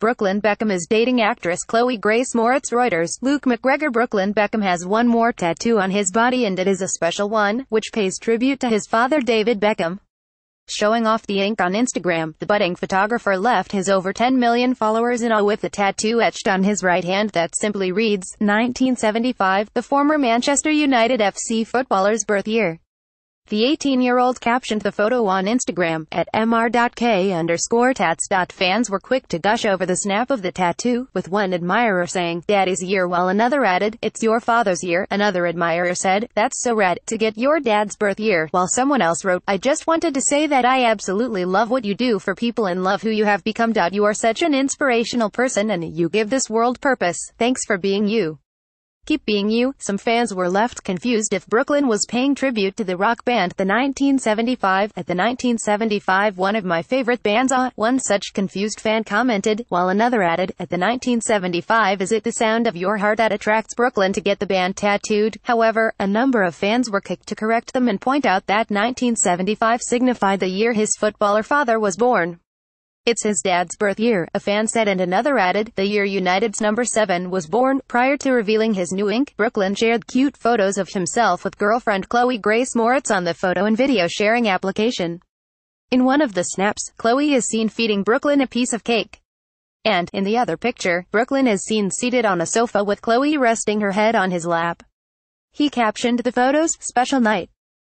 Brooklyn Beckham is dating actress Chloe Grace Moretz Reuters. Luke McGregor Brooklyn Beckham has one more tattoo on his body and it is a special one, which pays tribute to his father David Beckham. Showing off the ink on Instagram, the budding photographer left his over 10 million followers in awe with a tattoo etched on his right hand that simply reads, 1975, the former Manchester United FC footballer's birth year. The 18-year-old captioned the photo on Instagram, at mr.k underscore tats. Fans were quick to gush over the snap of the tattoo, with one admirer saying, Daddy's year while another added, It's your father's year. Another admirer said, That's so rad, to get your dad's birth year, while someone else wrote, I just wanted to say that I absolutely love what you do for people and love who you have become. You are such an inspirational person and you give this world purpose. Thanks for being you. Keep being you. Some fans were left confused if Brooklyn was paying tribute to the rock band The 1975. At the 1975 one of my favorite bands on, one such confused fan commented, while another added, at the 1975 is it the sound of your heart that attracts Brooklyn to get the band tattooed? However, a number of fans were quick to correct them and point out that 1975 signified the year his footballer father was born. It's his dad's birth year, a fan said and another added, the year United's number 7 was born. Prior to revealing his new ink, Brooklyn shared cute photos of himself with girlfriend Chloe Grace Moretz on the photo and video sharing application. In one of the snaps, Chloe is seen feeding Brooklyn a piece of cake. And, in the other picture, Brooklyn is seen seated on a sofa with Chloe resting her head on his lap. He captioned the photos, special night.